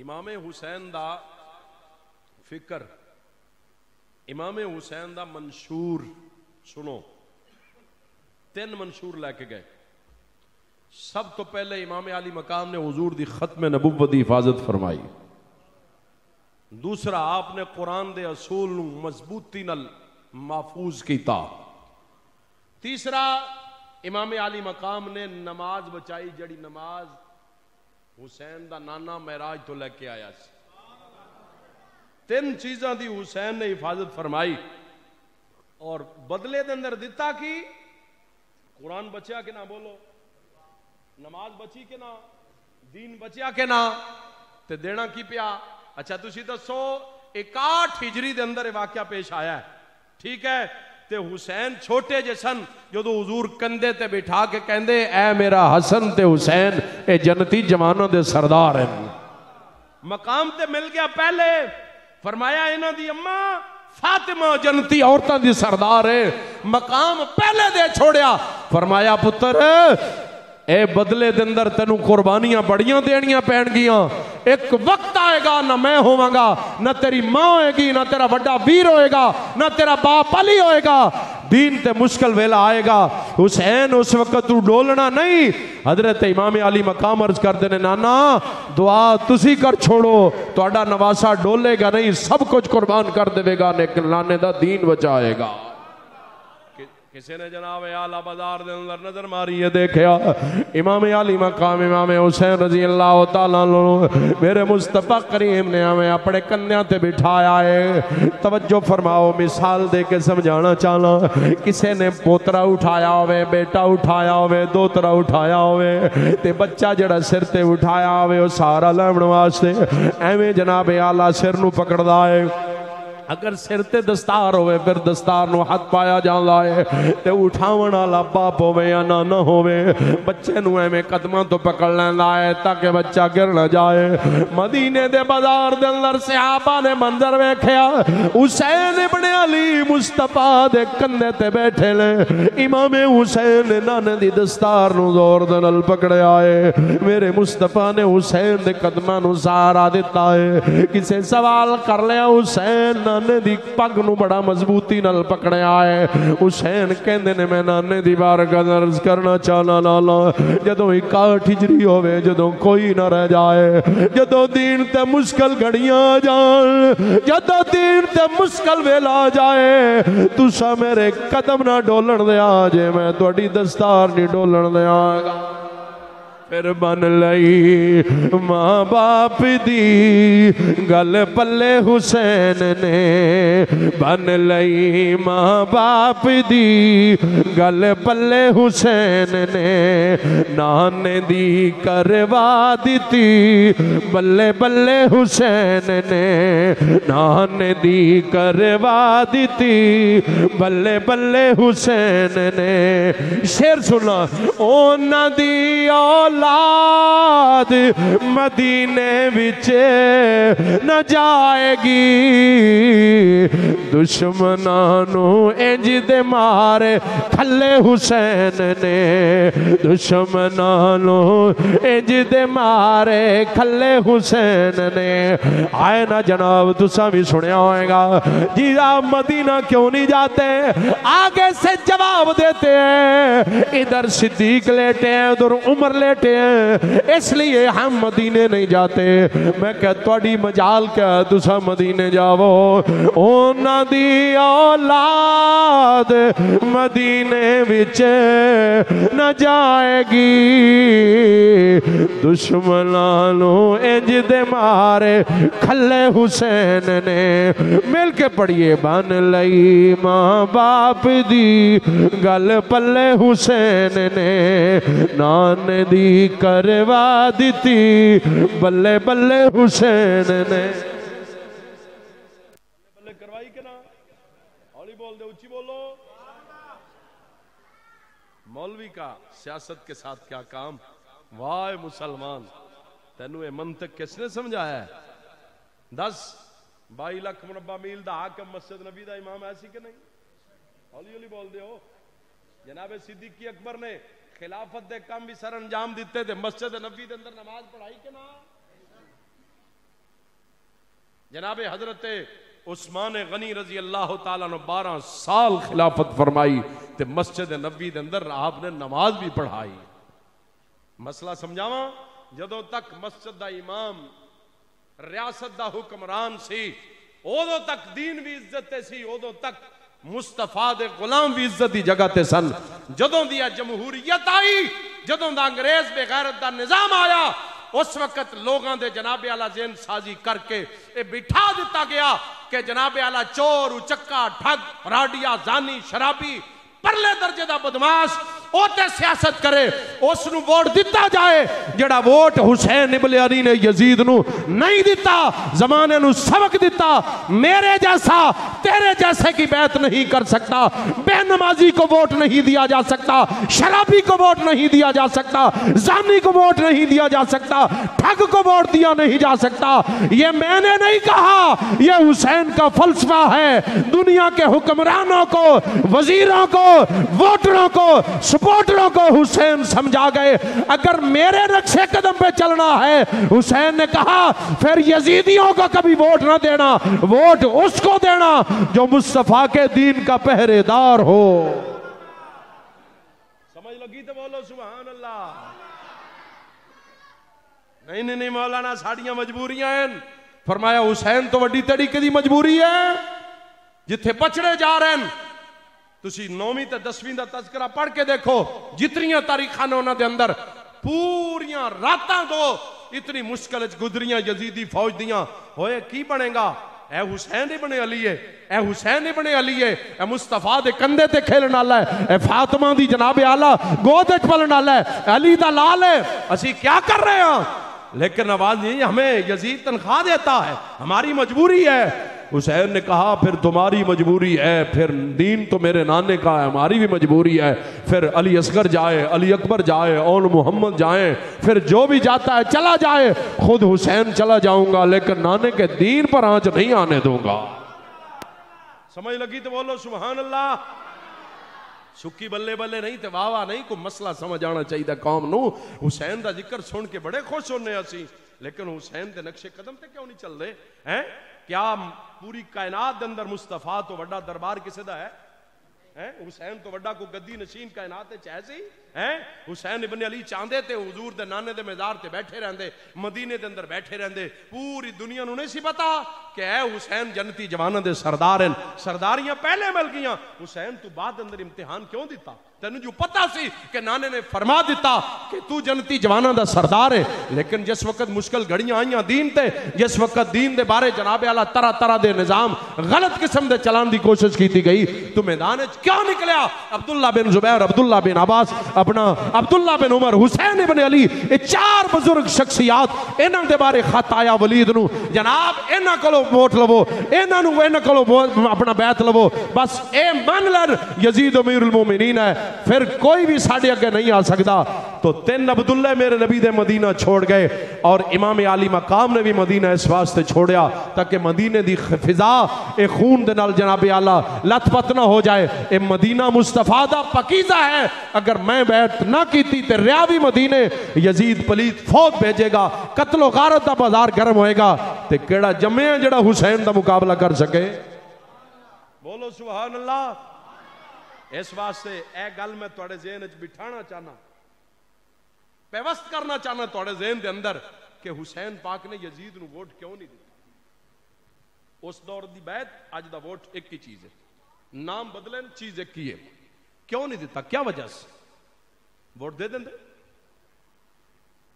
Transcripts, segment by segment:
इमाम हुसैन दा फिकर, इमाम हुसैन दा मंशूर, सुनो, तीन मंशूर लैके गए। सब तो पहले इमाम अली मकाम ने हजूर की खत्म नबुवत की हिफाजत फरमाई। दूसरा, आपने कुरान के असूल मजबूती नल महफूज किया तीसरा, इमाम अली मकाम ने नमाज़ बचाई, जड़ी नमाज़ हुसैन का नाना महराज तो लैके आया तीन चीजा की हुसैन ने हिफाजत फरमाई और बदले के अंदर दिता कि, कुरान बचिया कि ना बोलो, नमाज़ बची के ना, दीन बचिया के ना, ते देना की पिया? अच्छा तुम दसो इकाठ हिजरी के अंदर वाक्य पेश आया है। ठीक है ते हुसैन छोटे जे सन जो हजूर कंधे ते बिठा के कहते ए मेरा हसन ते हुसैन, ए जनती जवानों के सरदार हैं। मकाम ते मिल गया पहले। फरमाया, इन्हों की अम्मा फातिमा जनती औरतों की सरदार है। मकाम पहले दे छोड़िया। फरमाया पुत्र ए बदले अंदर तेन कुर्बानियाँ बड़िया देनिया पैणगियाँ। एक वक्त आएगा, ना मैं होवांगा ना तेरी माँ होएगी, ना तेरा बड़ा वीर होएगा, ना तेरा बाप अली होएगा। दीन ते मुश्किल वेला आएगा। हुसैन उस वक्त तू डोलना नहीं। हज़रत इमाम अली मकाम अर्ज़ करते ने नाना, दुआ तुसी कर छोड़ो थोड़ा नवासा डोलेगा नहीं, सब कुछ कुर्बान कर देगा नाने का दीन बचाएगा। किसी ने जनाब आला बाज़ार के अंदर नज़र मारी है देखा इमाम अली मकाम, इमाम हुसैन रज़ी अल्लाह तला मेरे मुस्तफ़ा करीम ने हमें अपने कन्या ते बिठाया है। तवज्जो फरमाओ, मिसाल दे के समझाना चाहना, किसी ने पोतरा उठाया होवे, बेटा उठाया होवे, दोतरा उठाया होवे, ते बच्चा जड़ा सिर ते उठाया होवे सारा लैवन वास्ते एवं जनाब आला सिर नु पकड़दा है। अगर सिर ते दस्तार होवे, फिर दस्तार नु हाथ पाया जांदा है। ते उठावन वाला बाप होवे या नाना होवे, बच्चे नु एवें कदमां तो पकड़ लेंदा है ताकि बच्चा गिर न जाए। मदीने दे बाज़ार दे अंदर सहाबा ने मंजर वेखया, हुसैन इब्ने अली मुस्तफ़ा दे कंधे ते बैठे ने इमाम हुसैन नाने दी दस्तार नु ज़ोर दे नाल पकड़या है। मेरे मुस्तफ़ा ने हुसैन दे कदमां नु सहारा दिता है। किसे सवाल कर लिया, हुसैन नाने की पग न बड़ा मजबूती पकड़िया है। हुसैन कहते ने, मैं नाने की बार अर्ज़ करना चाहना लाला जदों इकाठ हिजरी होवे, जदों कोई ना रह जाए। जो दीन ते मुश्किल घड़िया आ जान, जदों दीन ते मुश्किल वेला जाए। तुसा मेरे कदम ना डोलन दया जे मैं थोड़ी दस्तार नहीं डोलन दयागा फिर बन लई माँ बाप दी। गल पल्ले हुसैन ने बन लई माँ बाप दी। गल पल्ले हुसैन ने नाने दी करवा दी बल्ले बल्ले हुसैन ने नाने दी करवा दी बल्ले बल्ले हुसैन ने शेर सुना, ओना दी औल औलाद मदीने विच न जाएगी। दुश्मनानू इंज दे मारे खले हुसैन ने। दुश्मनानू इंज दे मारे खले हुसैन ने। आए ना जनाब, तुसा भी सुनया होएगा जी आप मदीना क्यों नहीं जाते? आगे से जवाब देते हैं। इधर सिद्दीक लेटे हैं, उधर उमर लेटे हैं। इसलिए हम मदीने नहीं जाते। मैं क्या थोड़ी मजाल क्या तुसा मदीने जावो। दी औलाद, मदीने विच न जाएगी। दुश्मनानू इंज दे मारे खले हुसैन ने मिल के पढ़िए बन लई माँ बाप दी। गल पल्ले हुसैन ने, नान दी करवा दी बल्ले बल्ले हुसैन ने। करवाई के ना? बोल मौलवी का सियासत के साथ क्या काम? वाह, मुसलमान, तेन ये मंतक किसने समझाया है? दस, बाई लख मुरबा मील का मस्जिद नबी का इमाम ऐसी कि नहीं? हौली हौली बोल दे जनाबे सिद्दीकी अकबर ने खिलाफत दे काम भी सर अंजाम दिते थे मस्जिद नबी के अंदर नमाज़ पढ़ाई के ना? जनाब हज़रत उस्मान गनी रज़ी अल्लाह बारह साल खिलाफत फरमाई ते मस्जिद नबी के अंदर आपने नमाज़ भी पढ़ाई। मसला समझावा? जदों तक मस्जिद का इमाम, रियासत का हुक्मरान सी उदों तक दीन भी इज़्ज़त सी उदों तक मुस्तफ़ा दे गुलाम भी इज़्ज़त की जगह ते सन। जदों दी जमहूरीयत आई, जदों का अंग्रेज़ बेगैरत का निज़ाम आया, उस वक्त लोगों के जनाबे आला जेन साजी करके ये बिठा दिता गया कि जनाबे आला चोर, उचक्का, ठग, राडिया, जानी, शराबी, परले दर्जे का बदमाश सियासत करे उस वोट दिता जाए, जड़ा वोट हुसैन अली ने यजीद नहीं दिता जमाने सबक दिता, मेरे जैसा, तेरे जैसे की बैत नहीं कर सकता, बेनमाजी को वोट नहीं दिया जा सकता, शराबी को वोट नहीं दिया जा सकता, जानी को वोट नहीं दिया जा सकता, ठग को वोट दिया नहीं जा सकता। ये मैंने नहीं कहा यह हुसैन का फलसफा है, दुनिया के हुक्मरानों को, वजीरों को, वोटरों को सपोर्टरों को हुसैन समझा गए। अगर मेरे नक्शे कदम पे चलना है, हुसैन ने कहा, फिर यजीदियों को कभी वोट ना देना, वोट उसको देना जो मुस्तफ़ा के दीन का पहरेदार हो। समझ लगी तो बोलो सुबह अल्लाह नहीं नहीं नहीं, मौलाना, साड़ियाँ मजबूरियाँ हैं। फरमाया, हुसैन तो वड्डी तरीके की मजबूरी है, जिथे पछड़े जा रहे हैं ਤੁਸੀਂ 9ਵੀਂ ਤੇ 10ਵੀਂ ਦਾ ਤਜ਼ਕਰਾ ਪੜ੍ਹ ਕੇ ਦੇਖੋ ਜਿਤਨੀਆਂ ਤਾਰੀਖਾਂ ਨੇ ਉਹਨਾਂ ਦੇ ਅੰਦਰ ਪੂਰੀਆਂ ਰਾਤਾਂ ਤੋਂ ਇਤਨੀ ਮੁਸ਼ਕਲ ਚ ਗੁਜ਼ਰੀਆਂ ਯਜ਼ੀਦੀ ਫੌਜ ਦੀਆਂ ਹੋਏ ਕੀ ਬਣੇਗਾ ਇਹ ਹੁਸੈਨ ਦੇ ਬਣੇ ਅਲੀ ਹੈ ਇਹ ਹੁਸੈਨ ਦੇ ਬਣੇ ਅਲੀ ਹੈ ਇਹ ਮੁਸਤਫਾ ਦੇ ਕੰਧੇ ਤੇ ਖੇਲਣ ਵਾਲਾ ਹੈ ਇਹ ਫਾਤਿਮਾ ਦੀ ਜਨਾਬ ਆਲਾ ਗੋਦ ਵਿੱਚ ਪਲਣ ਵਾਲਾ ਹੈ ਅਲੀ ਦਾ ਲਾਲ ਹੈ ਅਸੀਂ ਕੀ ਕਰ ਰਹੇ ਹਾਂ लेकिन नवाज जी हमें यजीद तनख्वाह देता है हमारी मजबूरी है हुसैन ने कहा, फिर तुम्हारी मजबूरी है, फिर दीन तो मेरे नाने का है, हमारी भी मजबूरी है। फिर अली असगर जाए, अली अकबर जाए, और मोहम्मद जाए, फिर जो भी जाता है चला जाए, खुद हुसैन चला जाऊँगा, लेकिन नाने के दीन पर आँच नहीं आने दूँगा। समझ लगी तो बोलो सुबहान अल्लाह सुखी बल्ले बल्ले नहीं तो वाह नहीं को मसला समझ आना चाहिए कौम न। हुसैन का ज़िक्र सुन के बड़े खुश होने असी। लेकिन हुसैन के नक्शे कदम से क्यों नहीं चल रहे हैं? क्या पूरी कायनात अंदर मुस्तफ़ा तो व्डा दरबार किसी का है? हैं? हुसैन तो व्डा को गद्दी नशीन कायनात है सी हैं? हुसैन इबन अली चाहते थे, हजूर के नाने के मेजार से बैठे रहते मदीने के अंदर बैठे रहते पूरी दुनिया नहीं सी पता कि है हुसैन जनती जवानों के सरदार हैं। सरदारियाँ पहले मिल गई हुसैन तू बाद अंदर इम्तिहान क्यों दिता? तेन जो पता सी कि नाने ने फरमा दिता कि तू जनती जवाना का सरदार है, लेकिन जिस वक्त मुश्किल घड़ियाँ आई दीन ते, जिस वक्त दीन के बारे जनाबे आला तरह तरह के निज़ाम गलत किस्म के चलाने की कोशिश की गई तो मैदान क्या निकलिया अब्दुल्ला बिन जुबैर, अब्दुल्ला बिन अब्बास, अपना अब्दुल्ला बिन उमर, हुसैन इबन अली, ये चार बुज़ुर्ग शख्सियात इन्हों के बारे खत आया वलीद न। जनाब, इन्हों को वोट लवो, इन्हों को अपना बैत लवो। बस ये मन लर, यजीद अमीर उलमोमिनीन है फिर कोई भी साढ़े अगे नहीं आ सकता। तो तीन अब्दुल्ले मेरे नबी दे मदीना छोड़ गए और इमाम आली मकाम ने भी मदीना इस वास्ते छोड़िया ताकि मदीने की फिजा ए खून दे नाल जनाब आला लथपथ ना हो जाए। ए मदीना मुस्तफ़ा दा पकीजा है। अगर मैं बैठ ना की ते रिया भी मदीने। यजीद पलीत फौज भेजेगा। कतलो गारत का बाज़ार गर्म होएगा। ते केड़ा जमे जड़ा हुसैन का मुकाबला कर सके? बोलो सुबह अल्लाह इस वास्ते यह गल मैं थोड़े जेन च बिठाना चाहना व्यवस्थ करना चाहना थोड़े जेन के अंदर कि हुसैन पाक ने यजीद न वोट क्यों नहीं दिता उस दौर की बैत अज का वोट एक ही चीज़ है। नाम बदले चीज़ एक ही है। क्यों नहीं दिता क्या वजह से? वोट दे देंगे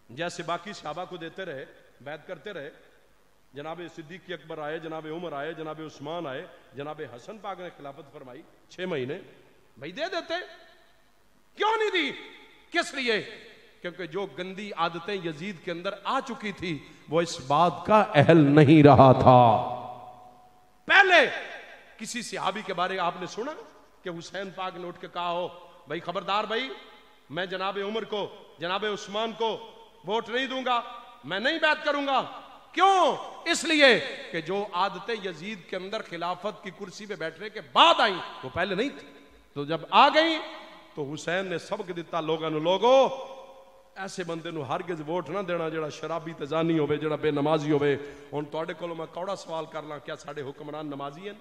जैसे बाकी शाबा को देते रहे, बैत करते रहे, जनाब सिद्दीक अकबर आए, जनाब उमर आए, जनाब उस्मान आए, जनाब हसन पाक ने खिलाफत फरमाई, छह महीने। भाई, दे देते। क्यों नहीं दी? किस लिए? क्योंकि जो गंदी आदतें यजीद के अंदर आ चुकी थी, वो इस बात का अहल नहीं रहा था। पहले किसी सिहाबी के बारे में आपने सुना कि हुसैन पाक ने उठ के कहा हो, भाई, खबरदार भाई, मैं जनाब उमर को, जनाब उस्मान को वोट नहीं दूँगा, मैं नहीं बात करूँगा। क्यों? इसलिए कि जो आदतें यजीद के अंदर खिलाफत की कुर्सी पे बैठने के बाद आई, वो पहले नहीं थी। तो जब आ गई तो हुसैन ने सबक दिता लोगों लोगो ਐਸੇ ਬੰਦੇ ਨੂੰ ਹਰਗਿਜ਼ ਵੋਟ ਨਾ ਦੇਣਾ ਜਿਹੜਾ ਸ਼ਰਾਬੀ ਤੇ ਜ਼ਾਨੀ ਹੋਵੇ ਜਿਹੜਾ ਬੇਨਮਾਜ਼ੀ ਹੋਵੇ ਹੁਣ ਤੁਹਾਡੇ ਕੋਲੋਂ ਮੈਂ ਕੌੜਾ ਸਵਾਲ ਕਰ ਲਾਂ ਕਿਆ ਸਾਡੇ ਹੁਕਮਰਾਨ ਨਮਾਜ਼ੀ ਹਨ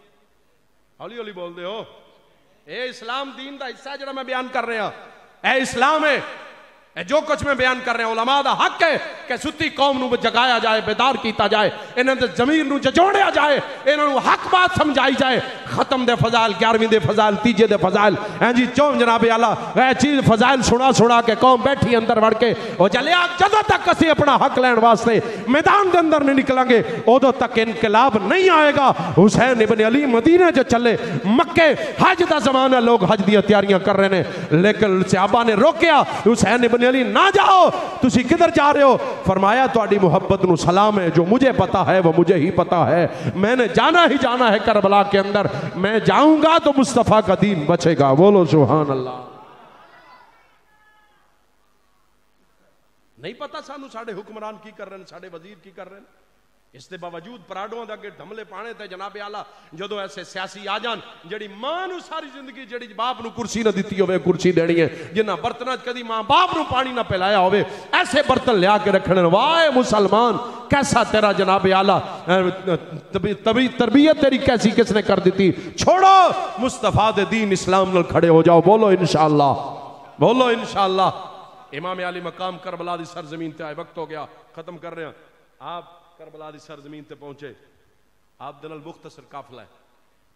ਹੌਲੀ ਹੌਲੀ ਬੋਲਦੇ ਹੋ ਇਹ ਇਸਲਾਮ ਦੀਨ ਦਾ ਹਿੱਸਾ ਜਿਹੜਾ ਮੈਂ ਬਿਆਨ ਕਰ ਰਿਹਾ ਇਹ ਇਸਲਾਮ ਹੈ जो कुछ मैं बयान कर रहा उलमा का हक है कि सुती कौम जगाया जाए, बेदार किया जाए इन्होंने जमीर जजोड़िया जाए इन्होंने हक बात समझाई जाए। खत्म दे फजायल ग्यारहवीं दे फजायल तीजे दे फजायल हैं जी, चौं जनाबे आला वह चीज़ फजायल सुना सुना के कौम बैठी अंदर वड़ के वो चलिया जो तक असं अपना हक लैन वास्ते मैदान के अंदर नहीं निकलेंगे उदों तक इनकलाब नहीं आएगा। हुसैन इबन अली मदीने जो चले, मक्के, हज का जमाना, लोग हज दियाँ तैयारियाँ कर रहे हैं लेकिन सियाबा ने रोकया हुसैन इबन इबन अली ना जाओ। तुम किधर जा रहे हो? फरमाया थोड़ी मुहब्बत न सलाम है। जो मुझे पता है, वो मुझे ही पता है। मैंने जाना ही जाना है करबला के अंदर। मैं जाऊँगा तो मुस्तफ़ा का दीन बचेगा। बोलो सुहान अल्लाह नहीं पता सानू साढ़े हुक्मरान की कर रहे हैं साढ़े वज़ीर की कर रहे हैं। ਇਸ ਦੇ ਬਾਵਜੂਦ ਪਰਾਡੋਆਂ ਦੇ ਅੱਗੇ ਢਮਲੇ ਪਾਣੇ ਤੇ ਜਨਾਬ ਆਲਾ ਜਦੋਂ ਐਸੇ ਸਿਆਸੀ ਆ ਜਾਣ ਜਿਹੜੀ ਮਾਂ ਨੂੰ ਸਾਰੀ ਜ਼ਿੰਦਗੀ ਜਿਹੜੀ ਬਾਪ ਨੂੰ ਕੁਰਸੀ ਨਾ ਦਿੱਤੀ ਹੋਵੇ ਕੁਰਸੀ ਦੇਣੀ ਹੈ ਜਿਨ੍ਹਾਂ ਬਰਤਨਾਂ 'ਚ ਕਦੀ ਮਾਂ ਬਾਪ ਨੂੰ ਪਾਣੀ ਨਾ ਪਿਲਾਇਆ ਹੋਵੇ ਐਸੇ ਬਰਤਨ ਲਿਆ ਕੇ ਰੱਖਣ ਵਾਏ ਮੁਸਲਮਾਨ कैसा तेरा जनाब आला तभी तरबियत तेरी कैसी किसने कर दी थी छोड़ो मुस्तफा दे दीन इस्लाम न खड़े हो जाओ बोलो इनशाला बोलो इनशाला इमाम आली मकाम करबला दी सरजमीन ते आए वक्त हो गया खत्म कर रहे हैं आप करबला की सरजमीन से पहुँचे। आप दल मुख्तसर काफला है।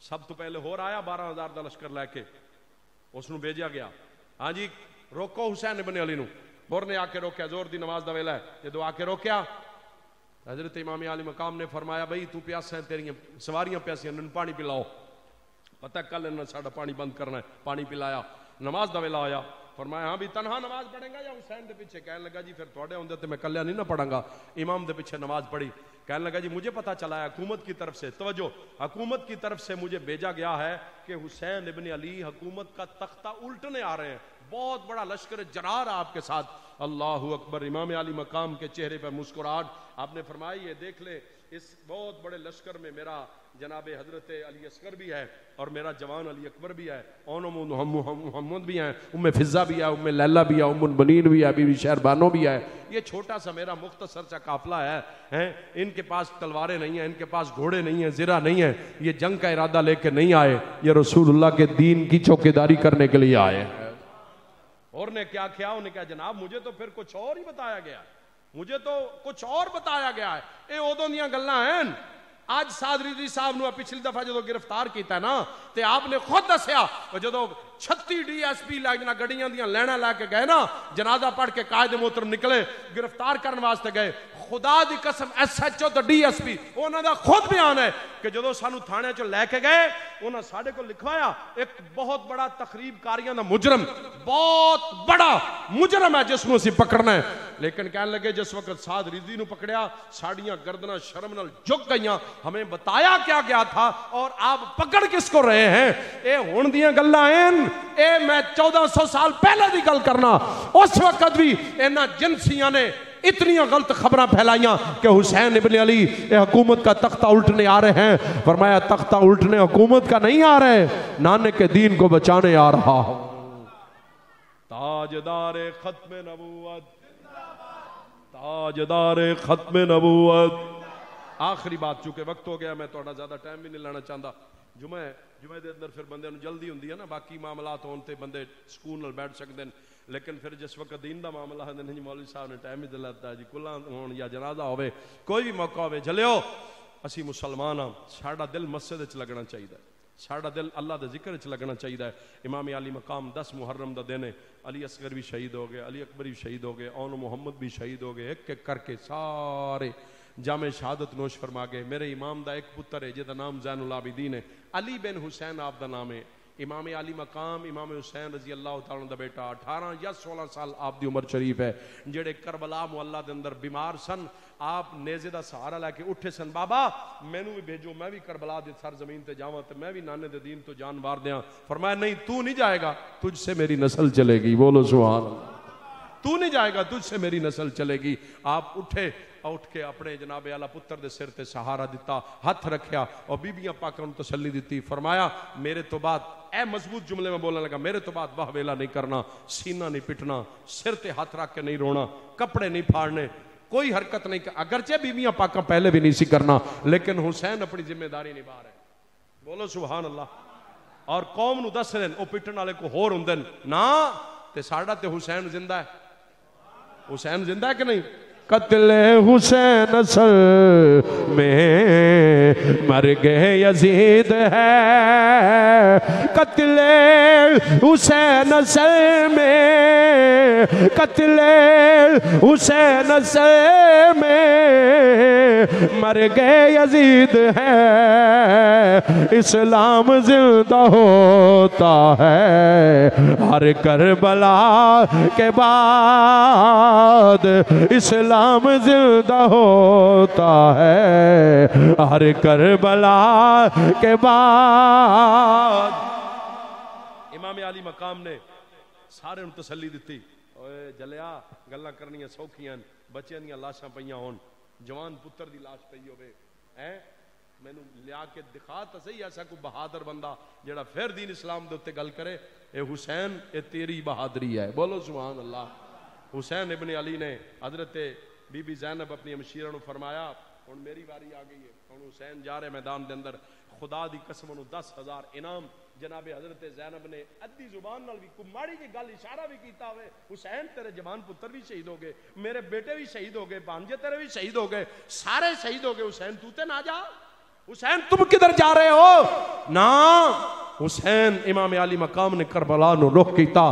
सब तो पहले हो आया, बारह हज़ार का लश्कर लैके। उसनों भेजा गया। हाँ जी, रोको हुसैन बने अली बुर ने आके रोकया ज़ोर की नमाज़ का वेला है। जो आके रोकया हज़रत इमाम आली मकाम ने फरमाया बई तू प्यासा तेरिया सवारियाँ प्यासियाँ इन पानी पिलाओ। पता कल इन्हें साढ़ा पानी बंद करना है, पानी पिलाया। नमाज़ का वेला आया। फरमाया हाँ भी, तनहा नमाज़ पढ़ेगा? या हुसैन के पीछे कहने लगा, जी, फिर थोड़े होंगे तो मैं कल्या नहीं ना पढ़ांगा। इमाम के पीछे नमाज़ पढ़ी। कहने लगा, जी, मुझे पता चला है, हुकूमत की तरफ़ से, तवज्जो, हुकूमत की तरफ़ से मुझे भेजा गया है कि हुसैन इबन अली हुकूमत का तख्ता उल्टने आ रहे हैं। बहुत बड़ा लश्कर जरार आपके साथ। अल्लाह अकबर, इमाम अली मकाम के चेहरे पर मुस्कुराहट। आपने फरमाई ये देख ले, इस बहुत बड़े लश्कर में मेरा जनाब हज़रत अली असगर भी है और मेरा जवान अली अकबर भी है मोहम्मद भी हैं, उम्मे फिजा भी है, उम्मे लैला भी है, उम्मुन बनीन भी है, बीवी शहरबानो भी है। ये छोटा सा मेरा मुख्तसर सा काफिला है, हैं? इनके पास तलवारें नहीं हैं, इनके पास घोड़े नहीं हैं, ज़रा नहीं है। ये जंग का इरादा लेके नहीं आए, ये रसूलुल्लाह के दीन की चौकीदारी करने के लिए आए और ने क्या किया? उन्हें क्या जनाब, मुझे तो फिर कुछ और ही बताया गया मुझे तो कुछ और बताया गया है। ये उदों दल्ला हैं। ਅੱਜ ਸਾਦ ਰਿਜ਼ੀ ਸਾਹਿਬ ਨੂੰ ਪਿਛਲੀ ਦਫਾ ਜਦੋਂ ਗ੍ਰਿਫਤਾਰ ਕੀਤਾ ਨਾ ਤੇ ਆਪਨੇ ਖੁਦ ਦੱਸਿਆ ਜਦੋਂ 36 ਡੀਐਸਪੀ ਲੱਗਣਾ ਗੱਡੀਆਂ ਦੀਆਂ ਲੈਣਾ ਲੈ ਕੇ ਗਏ ਨਾ ਜਨਾਜ਼ਾ ਪੜ ਕੇ ਕਾਇਦ ਮੋਹਤਰਮ ਨਿਕਲੇ ਗ੍ਰਿਫਤਾਰ ਕਰਨ ਵਾਸਤੇ ਗਏ ਖੁਦਾ ਦੀ ਕਸਮ ਐਸਐਚਓ ਤੇ ਡੀਐਸਪੀ ਉਹਨਾਂ ਦਾ ਖੁਦ ਬਿਆਨ ਹੈ ਕਿ ਜਦੋਂ ਸਾਨੂੰ ਥਾਣੇ ਚੋਂ ਲੈ ਕੇ ਗਏ ਉਹਨਾਂ ਸਾਡੇ ਕੋਲ ਲਿਖਵਾਇਆ ਇੱਕ ਬਹੁਤ ਬੜਾ ਤਖਰੀਬਕਾਰੀਆਂ ਦਾ ਮੁਜਰਮ ਬਹੁਤ ਬੜਾ ਮੁਜਰਮ ਹੈ ਜਿਸ ਨੂੰ ਅਸੀਂ ਪਕੜਨਾ ਹੈ ਲੇਕਿਨ ਕਹਿਣ ਲੱਗੇ ਜਿਸ ਵਕਤ ਸਾਧ ਰਿਜ਼ੀ ਨੂੰ ਪਕੜਿਆ ਸਾਡੀਆਂ ਗਰਦਨਾਂ ਸ਼ਰਮ ਨਾਲ ਝੁਕ ਗਈਆਂ ਹਮੇ ਬਤਾਇਆ ਕਿਆ ਗਿਆ ਥਾ ਔਰ ਆਪ ਪਕੜ ਕਿਸ ਕੋ ਰਹੇ ਹੈ ਇਹ ਹੁਣ ਦੀਆਂ ਗੱਲਾਂ ਐਨ ਇਹ ਮੈਂ 1400 ਸਾਲ ਪਹਿਲਾਂ ਦੀ ਗੱਲ ਕਰਨਾ ਉਸ ਵਕਤ ਵੀ ਇਹਨਾਂ ਜਿੰਸੀਆਂ ਨੇ इतनी गलत खबर फैलाइया कि हुसैन इबन अली हुकूमत का तख्ता उल्टने आ रहे हैं। फरमाया, तख्ता उल्टने हुकूमत का नहीं आ रहे नाने के दीन को बचाने आ रहा हूँ। खत्म नबूवत ताजदार खत्म नबूवत आखिरी बात, चूँकि वक्त हो गया, मैं थोड़ा ज़्यादा टाइम भी नहीं लाना चाहता। जुमे जुमे के अंदर फिर बंद जल्दी होंगी है ना, बाकी मामलात होने बंदे सुकून बैठ सकते हैं लेकिन फिर जिस वक्त दीन का मामला है नहीं मौलवी साहब ने टाइम ही दिलाता जी कुल्ला हो या जनाजा हो कोई भी मौका हो जलियो असी मुसलमान हाँ साड़ा दिल मस्जिद लगना चाहिए साड़ा दिल अल्लाह के ज़िक्र लगना चाहिए इमाम अली मकाम दस मुहर्रम का दिन है। अली असगर भी शहीद हो गए, अली अकबर भी शहीद हो गए ओन मुहम्मद भी शहीद हो गए एक एक करके सारे जामे शहादत नोश फरमा गए। मेरे इमाम का एक पुत्र है जिदा नाम जैनुल आबिदीन है। अली बिन हुसैन आपका नाम है। इमाम आली मकाम, इमाम हुसैन रज़ी अल्लाह का बेटा अठारह या सोलह साल आप की उम्र शरीफ है, जेडे करबला मुहल्ला के अंदर बीमार सन, आप नेजे का सहारा लैके उठे सन, बाबा, मैनू भी भेजो, मैं भी करबला के सर ज़मीन से जावा तो मैं भी नाने दे दीन तो जान मार दिया फरमाया, नहीं, तू नहीं जाएगा, तुझसे मेरी नस्ल चलेगी। बोलो सुहान तू नहीं जाएगा, तुझसे मेरी नस्ल चलेगी। आप उठे ਉੱਠ ਕੇ ਆਪਣੇ ਜਨਾਬੇ ਵਾਲਾ ਪੁੱਤਰ ਦੇ ਸਿਰ ਤੇ ਸਹਾਰਾ ਦਿੱਤਾ, ਹੱਥ ਰੱਖਿਆ ਔਰ ਬੀਬੀਆਂ ਪਾਕਾਂ ਨੂੰ ਤਸੱਲੀ ਦਿੱਤੀ, ਫਰਮਾਇਆ, ਮੇਰੇ ਤੋਂ ਬਾਅਦ ਇਹ ਮਜ਼ਬੂਤ ਜੁਮਲੇ ਮੈਂ ਬੋਲਣ ਲੱਗਾ, ਮੇਰੇ ਤੋਂ ਬਾਅਦ ਬਾਹਵੇਲਾ ਨਹੀਂ ਕਰਨਾ, ਸੀਨਾ ਨਹੀਂ ਪਿਟਣਾ, ਸਿਰ ਤੇ ਹੱਥ ਰੱਖ ਕੇ ਨਹੀਂ ਰੋਣਾ, ਕੱਪੜੇ ਨਹੀਂ ਫਾੜਨੇ, ਕੋਈ ਹਰਕਤ ਨਹੀਂ ਅਗਰ ਅਗਰਚੇ ਬੀਬੀਆਂ ਪਾਕਾਂ ਪਹਿਲੇ ਵੀ ਨਹੀਂ ਸੀ ਕਰਨਾ, ਲੇਕਿਨ ਹੁਸੈਨ ਆਪਣੀ ਜ਼ਿੰਮੇਵਾਰੀ ਨਿਭਾ ਰਹੇ ਬੋਲੋ ਸੁਭਾਨ ਅੱਲਾਹ ਔਰ ਕੌਮ ਨੂੰ ਦੱਸ ਰਹੇ ਨੇ, ਉਹ ਪਿੱਟਣ ਵਾਲੇ ਕੋ ਹੋਰ ਹੁੰਦੇ ਨੇ। ਨਾ, ਤੇ ਸਾਡਾ ਤੇ ਹੁਸੈਨ ਜ਼ਿੰਦਾ ਹੈ। ਹੁਸੈਨ ਜ਼ਿੰਦਾ ਹੈ ਕਿ ਨਹੀਂ? कत्ल हुसैन असल में मर गए यजीद है। कत्ल हुसैन असल में, कत्ल हुसैन असल में मर गए यजीद है। इस्लाम ज़िंदा होता है हर करबला के बाद इस्लाम जिंदा होता है हर करबला के बाद इमाम अली मकाम ने सारे ਨੂੰ ਤਸੱਲੀ ਦਿੱਤੀ ਓਏ ਜਲਿਆ ਗੱਲਾਂ ਕਰਨੀਆਂ ਸੌਖੀਆਂ ਨੇ, ਬੱਚਿਆਂ ਦੀਆਂ ਲਾਸ਼ਾਂ ਪਈਆਂ ਹੋਣ ਜਵਾਨ ਪੁੱਤਰ ਦੀ ਲਾਸ਼ ਪਈ ਹੋਵੇ ਹੈ ਮੈਨੂੰ ਲਿਆ ਕੇ ਦਿਖਾ ਤਾਂ ਸਹੀ ਐਸਾ ਕੋਈ ਬਹਾਦਰ ਬੰਦਾ ਜਿਹੜਾ ਫਿਰ ਦੀਨ ਇਸਲਾਮ ਦੇ ਉੱਤੇ ਗੱਲ ਕਰੇ ਇਹ ਹੁਸੈਨ ਇਹ ਤੇਰੀ ਬਹਾਦਰੀ ਹੈ ਬੋਲੋ ਸੁਭਾਨ ਅੱਲਾਹ हुसैन इबन अली ने हज़रत बीबी जैनब अपनी अमशीरा फरमाया हूँ मेरी बारी आ गई है। हूँ हुसैन जा रहे मैदान के अंदर। खुदा की कसम दस हज़ार इनाम जनाबे हज़रत जैनब ने अद्धी ज़ुबान नाल भी कोई माड़ी जी गल इशारा भी किया हुए हुसैन, तेरे जवान पुत्र भी शहीद हो गए, मेरे बेटे भी शहीद हो गए, भांजे तेरे भी शहीद हो गए, सारे शहीद हो गए। हुसैन, तू तो ना जा। हुसैन, तुम किधर जा रहे हो? ना, हुसैन इमाम अली मकाम ने करबला रुख किया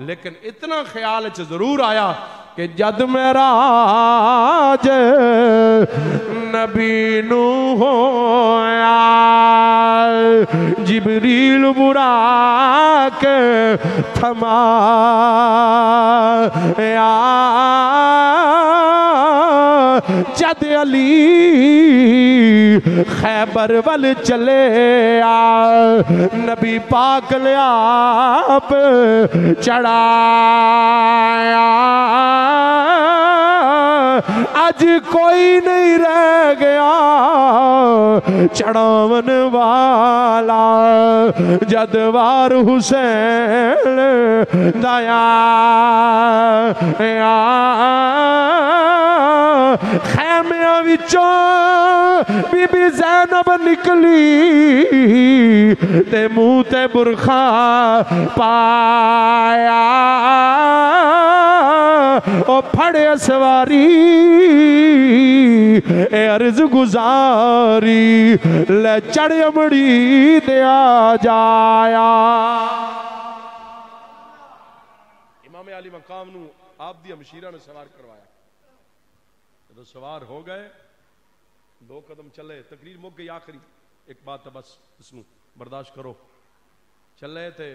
लेकिन इतना ख्याल च ज़रूर आया कि जद मेरा आज नबी नू होया, जिबरील बुरा के थमा जद अली खैबर वल चले आ। नबी पाक लिया चढ़ाया। अज कोई नहीं रह गया। चढ़ावन वाला, जदवार हुसैन दया खैमिया विचों बीबी जैनब निकली, ते मुँह ते बुरखा पाया। ओ फड़े सवारी, ए अर्ज़ गुजारी, ले चढ़ पर अमड़ी दिया जाया। इमाम अली मकाम आप दी मशीरा ने सवार करवाया। जब सवार हो गए, दो कदम चले, तकरीर मुक गई आखिरी। एक बात है बस इसनू बर्दाश्त करो। चले थे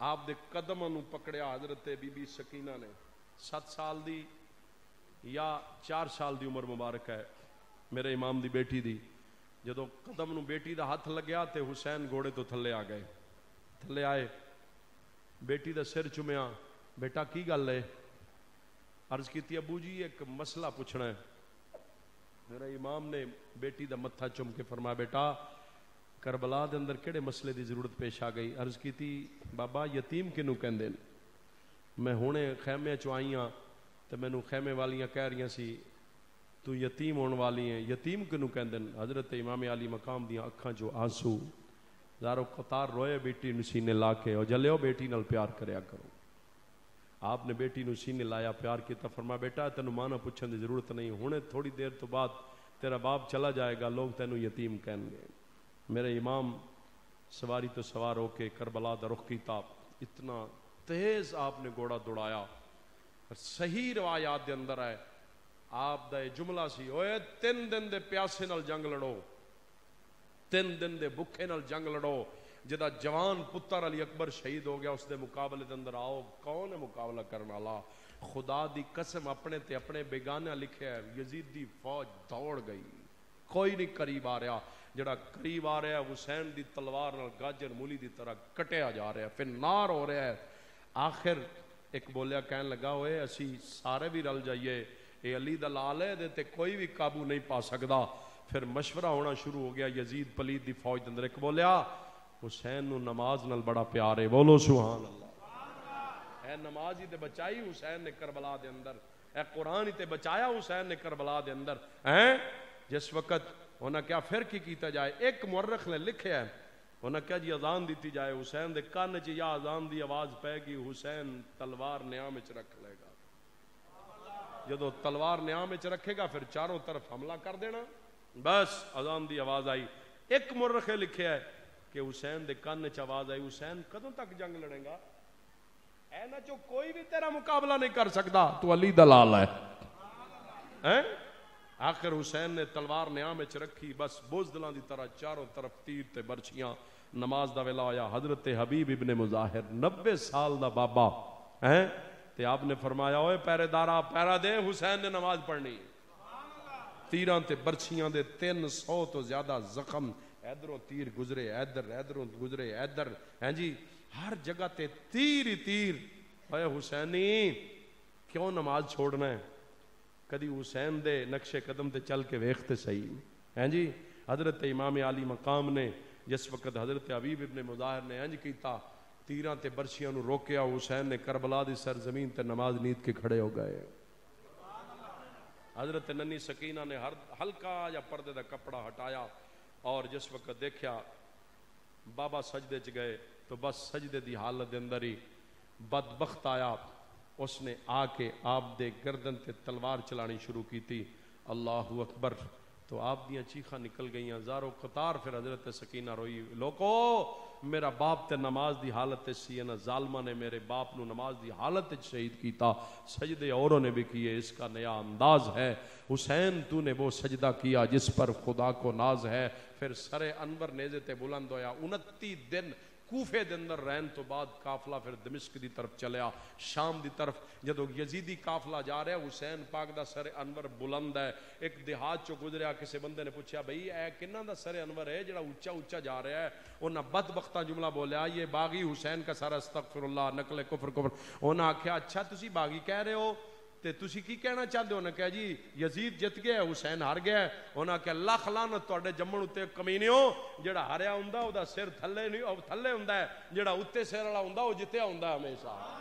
आप दे कदम पकड़िया हज़रत बीबी सकीना ने। सत साल दी या चार साल दी उम्र मुबारक है मेरे इमाम दी बेटी दी। ਜਦੋਂ ਕਦਮ ਨੂੰ ਬੇਟੀ ਦਾ ਹੱਥ ਲੱਗਿਆ ਤੇ ਹੁਸੈਨ ਘੋੜੇ ਤੋਂ ਥੱਲੇ ਆ ਗਏ ਥੱਲੇ ਆਏ ਬੇਟੀ ਦਾ ਸਿਰ ਚੁੰਮਿਆ ਬੇਟਾ ਕੀ ਗੱਲ ਹੈ ਅਰਜ਼ ਕੀਤੀ ਅਬੂ ਜੀ ਇੱਕ ਮਸਲਾ ਪੁੱਛਣਾ ਹੈ ਮੇਰਾ ਇਮਾਮ ਨੇ ਬੇਟੀ ਦਾ ਮੱਥਾ ਚੁੰਮ ਕੇ ਫਰਮਾਇਆ ਬੇਟਾ ਕਰਬਲਾ ਦੇ ਅੰਦਰ ਕਿਹੜੇ ਮਸਲੇ ਦੀ ਜ਼ਰੂਰਤ ਪੇਸ਼ ਆ ਗਈ ਅਰਜ਼ ਕੀਤੀ ਬਾਬਾ ਯਤੀਮ ਕਿਹਨੂੰ ਕਹਿੰਦੇ ਨੇ ਮੈਂ ਹੁਣੇ ਖੈਮੇ ਚੋਂ ਆਈਆਂ ਤੇ ਮੈਨੂੰ ਖੈਮੇ ਵਾਲੀਆਂ ਕਹਿ ਰਹੀਆਂ ਸੀ ਤੂੰ ਯਤੀਮ ਹੋਣ ਵਾਲੀ ਹੈ ਯਤੀਮ ਕਿਹਨੂੰ ਕਹਿੰਦੇ ਨੇ ਹਜ਼ਰਤ ਇਮਾਮ ਅਲੀ ਮਕਾਮ ਦੀਆਂ ਅੱਖਾਂ 'ਚੋਂ ਆਂਸੂ ਜ਼ਾਰੋ ਕਤਾਰ ਰੋਏ ਬੇਟੀ ਨੂੰ ਸੀਨੇ ਲਾ ਕੇ ਉਹ ਜਲਿਓ ਬੇਟੀ ਨਾਲ ਪਿਆਰ ਕਰਿਆ ਕਰੋ आपने बेटी ਨੂੰ सीने लाया प्यार किया फरमा बेटा तेन मां पूछने की जरूरत नहीं हुने थोड़ी देर तो बाद तेरा बाप चला जाएगा लोग तेन यतीम कहेंगे मेरे इमाम सवारी तो सवार होके करबला का रुख किया इतना तेज आपने घोड़ा दौड़ाया सही रवायात के अंदर है आप दा जुमला सी ओए तीन दिन दे प्यासे नाल जंग लड़ो। तीन दिन दे भुखे नाल जंग लड़ो। जिदा जवान पुत्र अली अकबर शहीद हो गया उसके मुकाबले के अंदर आओ, कौन है मुकाबला करने वाला खुदा दी कसम अपने ते अपने बेगाना लिखे है, यजीदी फौज दौड़ गई। कोई नहीं करीब आ रहा। जरा करीब आ रहा हुसैन की तलवार गाजर मूली की तरह कटिया जा रहा है फिर नार हो रहा है। आखिर एक बोलिया कह लगा हो सारे भी रल जाइए ये अली दलाल है तो कोई भी काबू नहीं पा सकता फिर मशवरा होना शुरू हो गया, यजीद पलीत की फौज अंदर एक बोलिया, हुसैन नमाज़ न बड़ा प्यार है। बोलो सुहान अल्लाह है नमाज़ ही तो बचाई हुसैन ने करबला के अंदर। ए कुरान ही तो बचाया हुसैन ने करबला के अंदर। है जिस वक्त उन्हें क्या फिर की किया जाए? एक मुर्रख ने लिखे है, उन्हें क्या जी अजान दी जाए? हुसैन के कन च या अजान की आवाज़ पैगी, हुसैन तलवार न्याम रख लेगा। ਜਦੋਂ ਤਲਵਾਰ ਨਿਆਮ ਵਿੱਚ ਰੱਖੇਗਾ ਫਿਰ ਚਾਰੋਂ ਤਰਫ ਹਮਲਾ ਕਰ ਦੇਣਾ ਬਸ ਅਜ਼ਾਨ ਦੀ ਆਵਾਜ਼ ਆਈ ਇੱਕ ਮੁਰਖੇ ਲਿਖਿਆ ਹੈ ਕਿ ਹੁਸੈਨ ਦੇ ਕੰਨ 'ਚ ਆਵਾਜ਼ ਆਈ ਹੁਸੈਨ ਕਦੋਂ ਤੱਕ ਜੰਗ ਲੜੇਗਾ ਇਹਨਾਂ ਚੋਂ ਕੋਈ ਵੀ ਤੇਰਾ ਮੁਕਾਬਲਾ ਨਹੀਂ ਕਰ ਸਕਦਾ ਤੂੰ ਅਲੀ ਦਾ ਲਾਲ ਹੈ ਹੈ ਆਖਰ ਹੁਸੈਨ ਨੇ ਤਲਵਾਰ ਨਿਆਮ ਵਿੱਚ ਰੱਖੀ ਬਸ ਬੁਜ਼ਦਲਾਂ ਦੀ ਤਰ੍ਹਾਂ ਚਾਰੋਂ ਤਰਫ ਤੀਰ ਤੇ ਬਰਛੀਆਂ ਨਮਾਜ਼ ਦਾ ਵੇਲਾ ਆਇਆ ਹਜ਼ਰਤ ਹਬੀਬ ਇਬਨ ਮੁਜ਼ਾਹਿਰ 90 ਸਾਲ ਦਾ ਬਾਬਾ ਹੈ ਤੇ ਆਪਨੇ ਫਰਮਾਇਆ ਓਏ ਪਹਿਰੇਦਾਰਾ ਪਹਿਰਾ ਦੇ ਹੁਸੈਨ ਨੇ ਨਮਾਜ਼ ਪੜ੍ਹਨੀ ਤੀਰਾਂ ਤੇ ਬਰਛੀਆਂ ਦੇ 300 ਤੋਂ ਜ਼ਿਆਦਾ ਜ਼ਖਮ ਇਧਰੋਂ ਤੀਰ ਗੁਜ਼ਰੇ ਇਧਰ ਇਧਰੋਂ ਗੁਜ਼ਰੇ ਇਧਰ ਹੈ ਜੀ ਹਰ ਜਗ੍ਹਾ ਤੇ ਤੀਰ ਹੀ ਤੀਰ ਓਏ ਹੁਸੈਨੀ ਕਿਉਂ ਨਮਾਜ਼ ਛੋੜਨਾ ਹੈ ਕਦੀ ਹੁਸੈਨ ਦੇ ਨਕਸ਼ੇ ਕਦਮ ਤੇ ਚੱਲ ਕੇ ਵੇਖ ਤੇ ਸਹੀ ਹੈ ਜੀ ਹਜ਼ਰਤ ਇਮਾਮ ਆਲੀ ਮਕਾਮ ਨੇ ਜਿਸ ਵਕਤ ਹਜ਼ਰਤ ਹਬੀਬ ਇਬਨ ਮੁਜ਼ਾਹਿਰ ਨੇ ਇੰਜ ਕੀਤਾ ਤੀਰਾਂ ਤੇ ਬਰਸ਼ੀਆਂ ਨੂੰ ਰੋਕਿਆ ਹੁਸੈਨ ਨੇ ਕਰਬਲਾ ਦੀ ਸਰਜ਼ਮੀਨ ਤੇ ਨਮਾਜ਼ ਨੀਤ ਕੇ ਖੜੇ ਹੋ ਗਏ हजरत नन्नी सकीना ने हर हल्का या पर्दे का कपड़ा हटाया और जिस वक्त देखा बाबा सजदे च गए तो बस सजदे की हालत के अंदर ही बदबख्त आया उसने आके आप दे गर्दन ते तलवार चलानी शुरू की थी अल्लाह अकबर तो आप दियाँ चीखा निकल गई जारो कतार फिर हजरत सकीना रोई लोको मेरा बाप तो नमाज़ की हालत सी ना जालमा ने मेरे बाप न नमाज़ की हालत शहीद किया सजदे औरों ने भी किए, इसका नया अंदाज है। हुसैन तू ने वो सजदा किया जिस पर खुदा को नाज है। फिर सरे अनवर नेजे ते बुलंद होया। उनती दिन कूफे के अंदर रहन तो बाद काफला फिर दमिश्क की तरफ़ चलिया शाम की तरफ़ जो यजीदी काफला जा रहा हुसैन पाक का सर अनवर बुलंद है। एक देहात चो गुजरिया किसी बंदे ने पूछा बई ए कि सर अनवर है जो उच्चा उच्चा जा रहा है? उन्हें बद बख्ता जुमला बोलिया ये बागी हुसैन का सारा अस्तगफिरुल्लाह, नकले कुफर कुफर। उन्हें आख्या अच्छा तुम बागी कह रहे हो? ਤੇ ਤੁਸੀਂ ਕੀ ਕਹਿਣਾ ਚਾਹੁੰਦੇ ਹੋ? ਨਾ ਕਿਹਾ ਜੀ, ਯਜ਼ੀਦ ਜਿੱਤ ਗਿਆ, ਹੁਸੈਨ ਹਾਰ ਗਿਆ। ਉਹਨਾਂ ਕਿਹਾ, ਲੱਖ ਲਾਨਤ ਤੁਹਾਡੇ ਜੰਮਣ ਉੱਤੇ ਕਮੀਨਿਓ। ਜਿਹੜਾ ਹਾਰਿਆ ਹੁੰਦਾ, ਉਹਦਾ ਸਿਰ ਥੱਲੇ ਨਹੀਂ, ਉਹ ਥੱਲੇ ਹੁੰਦਾ ਜਿਹੜਾ ਉੱਤੇ ਸਿਰ ਵਾਲਾ ਹੁੰਦਾ, ਉਹ ਜਿੱਤਿਆ ਹੁੰਦਾ ਹਮੇਸ਼ਾ।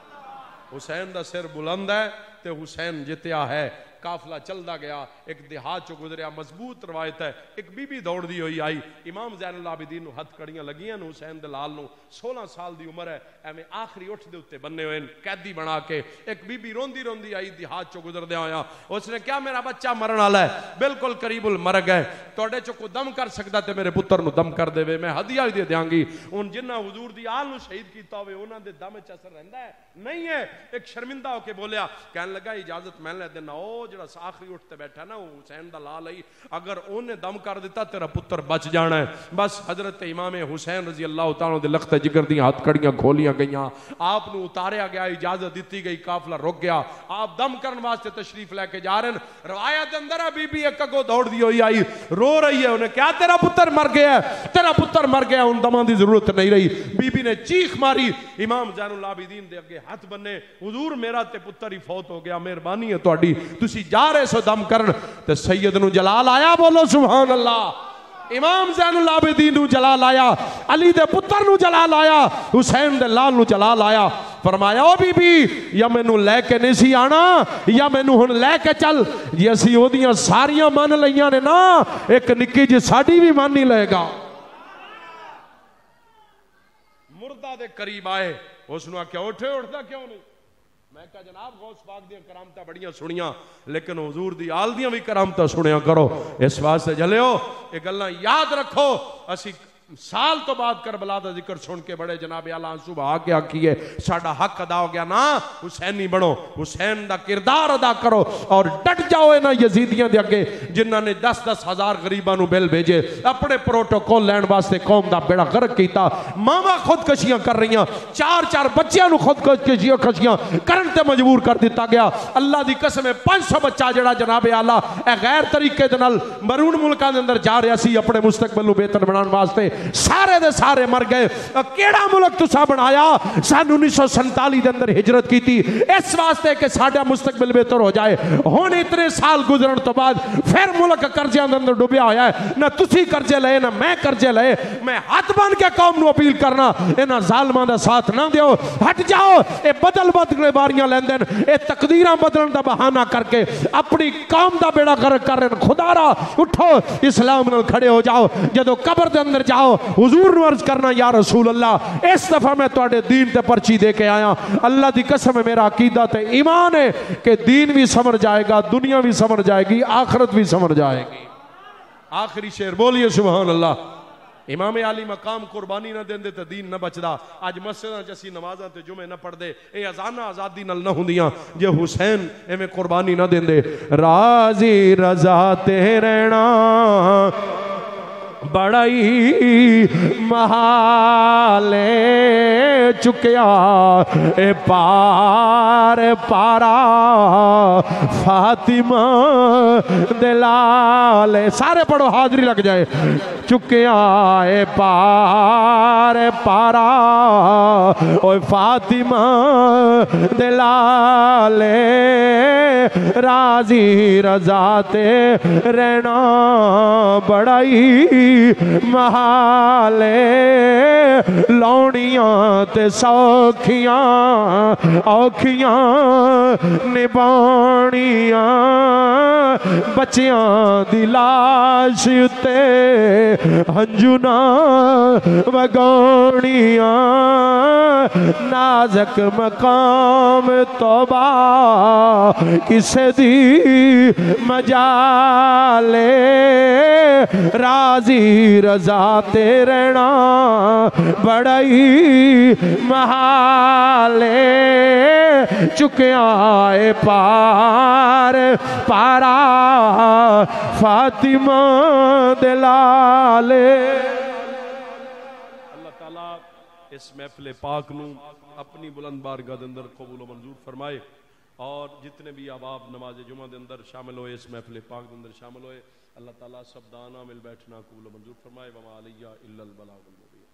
ਹੁਸੈਨ ਦਾ ਸਿਰ ਬੁਲੰਦ ਹੈ ਤੇ ਹੁਸੈਨ ਜਿੱਤਿਆ ਹੈ। काफिला चलता गया, एक देहात चो गुजरिया, मज़बूत रवायत है। एक बीबी दौड़ती हुई आई। इमाम जैन लाबिदीन हथ कड़ियाँ लगियाँ हुसैन दलाल न। सोलह साल की उम्र है एवं आखिरी उठ के उत्ते बने हुए कैदी बना के। एक बीबी रोंदी रोंदी आई, देहात चो गुजरद्या हो उसने क्या मेरा बच्चा मरण वाला है। बिल्कुल करीबुल मर गए तोड़े चो को दम कर सकता तो मेरे पुत्र दम कर दे मैं हदिया भी दे देंगी हूँ जिन्हें हजूर की आल शहीद किया होना दम च असर रहा है। नहीं है। एक शर्मिंदा होके बोलिया कह लगा, इजाज़त मैं ले ओ ਬੋਲਿਆ ਕਹਿਣ ਲੱਗਾ ਇਜਾਜ਼ਤ ਮੈਂ ਲੈ ਦੇਣਾ ਉਹ ਜਿਹੜਾ ਆਖਰੀ ਉੱਠ ਤੇ ਬੈਠਾ ਨਾ ਉਹ ਹੁਸੈਨ ਦਾ ਲਾਲ ਲਈ ਅਗਰ ਉਹਨੇ ਦਮ ਕਰ ਦਿੱਤਾ ਤੇਰਾ ਪੁੱਤਰ ਬਚ ਜਾਣਾ ਹੈ ਬਸ ਹਜ਼ਰਤ ਇਮਾਮ ਹੁਸੈਨ ਰਜ਼ੀ ਅੱਲਾਹ ਤਾਲਾ ਦੇ ਲਖਤ ਜਿਗਰ ਦੀਆਂ ਹੱਥ ਕੜੀਆਂ ਖੋਲੀਆਂ ਗਈਆਂ ਆਪ ਨੂੰ ਉਤਾਰਿਆ ਗਿਆ ਇਜਾਜ਼ਤ ਦਿੱਤੀ ਗਈ ਕਾਫਲਾ ਰੁਕ ਗਿਆ ਆਪ ਦਮ ਕਰਨ ਵਾਸਤੇ ਤਸ਼ਰੀਫ ਲੈ ਕੇ ਜਾ ਰਹੇ ਨੇ ਰਵਾਇਤ ਅੰਦਰ ਹੈ ਬੀਬੀ ਇੱਕ ਅੱਗੋਂ ਦੌੜਦੀ ਹੋਈ ਆਈ ਰੋ ਰਹੀ ਹੈ ਉਹਨੇ ਕਿਹਾ ਤੇਰਾ ਪੁੱਤਰ ਮਰ ਗਿਆ ਤੇਰਾ ਪੁੱਤਰ ਮਰ ਗਿਆ ਹੁਣ ਦਮਾਂ ਦੀ ਜ਼ਰੂਰਤ ਨਹੀਂ ਰਹੀ ਬੀਬੀ ਨੇ ਚੀਖ ਮਾਰੀ ਇਮਾਮ ਜ਼ੈਨੁਲ ਆਬਦੀਨ ਦੇ ਅੱਗੇ ਹੱਥ ਬੰਨੇ ਹਜ਼ੂਰ ਮੇਰਾ ਤੇ ਪੁੱਤਰ ਹੀ ਫੌਤ ਹੋ ਗਿਆ ਮਿਹਰਬਾਨੀ ਹੈ ਤੁਹਾਡੀ ਤੁਸੀਂ तुसी जा रहे सो दम कर सैयद नु जलाल आया बोलो सुभान अल्लाह इमाम जैनुल आबदीन जला लाया अली दे पुत्र नु जला लाया हुसैन दे लाल नु जला लाया फरमाया, ओ बीबी, या मैनू लैके नहीं सी आना, या मैनू हुन लैके चल। जे असी ओदियाँ सारियाँ मन लईयां ने ना, एक निक्की जी साडी भी मान ही लेगा मुर्दा दे करीब आए, उसनु आख्या उठे, उठदा क्यों नहीं? मैं क्या जनाब गौस पाक दिया करामता बड़िया सुनिया, लेकिन हजूर दी आल दिया भी करामता सुनिया करो। इस वास्ते जलियो, ये गल् याद रखो। असी साल तो बाद करबला का ज़िक्र सुन के बड़े जनाब आला आँसू आके के आखिए साढ़ा हक अदा हो गया ना, हुसैनी बनो, हुसैन का किरदार अदा करो और डट जाओ इन्हों यजीदियों के अगे जिन्होंने दस दस हज़ार गरीबों बिल भेजे। अपने प्रोटोकॉल लैन वास्ते कौम का बेड़ा गर्क किया मावं खुदकशियाँ कर रही चार चार बच्चों खुदकशिया खशिया करन मजबूर कर दिता गया। अल्लाह की कसम है पाँच सौ बच्चा जरा जनाब आला गैर तरीके मरून मुल्क के अंदर जा रहा है अपने मुस्तकबल बेहतर बनाने वास्ते। सारे दे सारे मर गए। केड़ा मुल्क तुसा बनाया? सन उन्नीस सौ संताली के अंदर हिजरत की थी इस वास्ते कि साडा मुस्तकबिल बेहतर हो जाए। हूँ इतने साल गुजरन तो बाद फिर मुल्क कर्जे अंदर डुबया होया है। ना तुसी कर्जे लए, ना मैं कर्जे लए। मैं हाथ बन के कौम को अपील करना इन्होंने जालमां का साथ ना दो हट जाओ ये बदल बदले बारियाँ लेंदे ये तकदीर बदलन का बहाना करके अपनी कौम का बेड़ा कर कर रहे खुदारा, उठो, इस्लाम खड़े हो जाओ। जो कबर के अंदर जाओ हजूर अर्ज़ करना, या रसूल अल्लाह इस दफ़ा मैं थोड़े दीन ते पर्ची दे के आया। अल्लाह की कसम मेरा अकीदा ते ईमान है कि दीन भी समझ जाएगा, दुनिया भी समझ जाएगी, आखरत भी समझ जाएगी। आखिरी शेर बोलिए सुबह अल्लाह इमाम आली मकाम कुर्बानी ना देंदे तो दीन न बचदा। अज मस्जिद असी नमाजा ते जुमे न पढ़ते ये अजाना आज़ादी नल न होंदियाँ, जे हुसैन एवें कुर्बानी ना देंदे। राज़ी रजा ते रहना बड़ाई महाले चुकया ए पार पारा फातिमा दिलाले सारे पढ़ो हाजरी लग जाए। चुकया ए पार पारा। ओ फातिमा, दिलाले, राज़ी रजाते रहना बड़ाई महाले। लौनियाँ ते सौखियाँ, औखियाँ निभानियाँ। बच्चियाँ दी लाश उत्ते हंजुना वगानियाँ नाजक मकाम तोबा, किसे दी मजाले? राज़ी रजा ते रहना बड़ाई महाले। चुकया ए पार, पारा फातिमा दिलाले अल्लाह ताला इस महफिल पाक नू अपनी बुलंद बारगाह अंदर कबूल मंजूर फरमाए और जितने भी अबाब नमाज़ जुमा के अंदर शामिल होए, इस महफिल पाक के अंदर शामिल होए, अल्लाह ताला सब दाना मिल बैठना कबूल मंजूर फरमाए, वमा अलैया इल्लल बलागुल मुबीन।